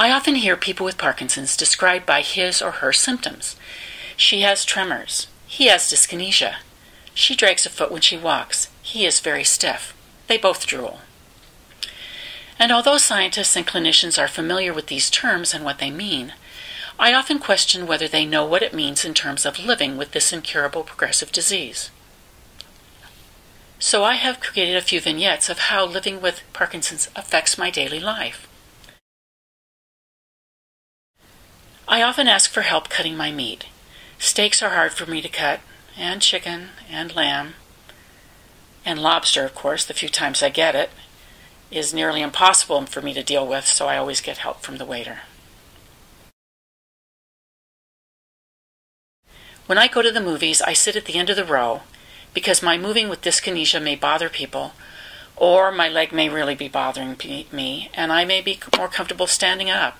I often hear people with Parkinson's described by his or her symptoms. She has tremors. He has dyskinesia. She drags a foot when she walks. He is very stiff. They both drool. And although scientists and clinicians are familiar with these terms and what they mean, I often question whether they know what it means in terms of living with this incurable progressive disease. So I have created a few vignettes of how living with Parkinson's affects my daily life. I often ask for help cutting my meat. Steaks are hard for me to cut, and chicken, and lamb, and lobster, of course, the few times I get it, is nearly impossible for me to deal with, so I always get help from the waiter. When I go to the movies, I sit at the end of the row because my moving with dyskinesia may bother people, or my leg may really be bothering me, and I may be more comfortable standing up.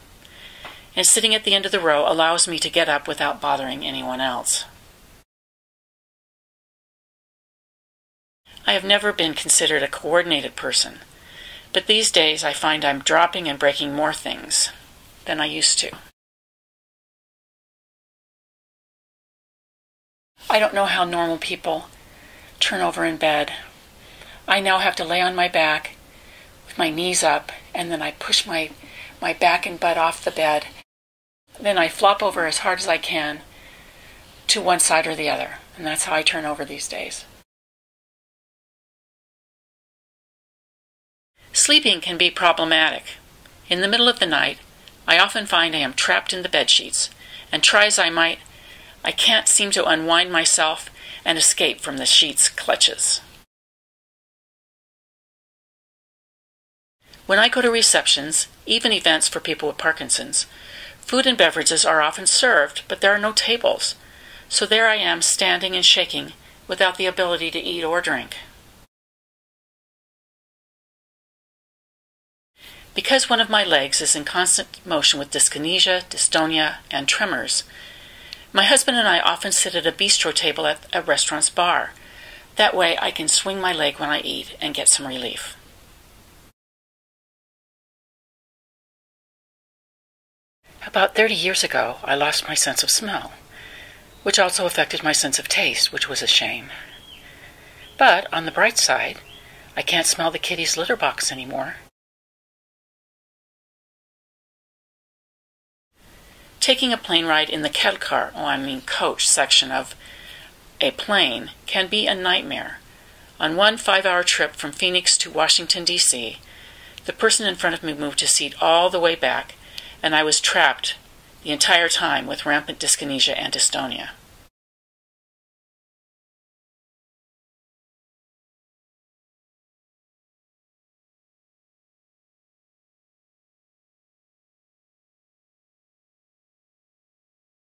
And sitting at the end of the row allows me to get up without bothering anyone else. I have never been considered a coordinated person, but these days I find I'm dropping and breaking more things than I used to. I don't know how normal people turn over in bed. I now have to lay on my back with my knees up, and then I push my, my back and butt off the bed. Then I flop over as hard as I can to one side or the other, and that's how I turn over these days. Sleeping can be problematic. In the middle of the night, I often find I am trapped in the bed sheets, and try as I might, I can't seem to unwind myself and escape from the sheet's clutches. When I go to receptions, even events for people with Parkinson's, food and beverages are often served, but there are no tables. So there I am, standing and shaking, without the ability to eat or drink. Because one of my legs is in constant motion with dyskinesia, dystonia, and tremors, my husband and I often sit at a bistro table at a restaurant's bar. That way I can swing my leg when I eat and get some relief. About 30 years ago, I lost my sense of smell, which also affected my sense of taste, which was a shame. But on the bright side, I can't smell the kitty's litter box anymore. Taking a plane ride in the kettle car, oh, I mean coach section of a plane, can be a nightmare. On one five hour trip from Phoenix to Washington, D.C., the person in front of me moved his seat all the way back, and I was trapped the entire time with rampant dyskinesia and dystonia.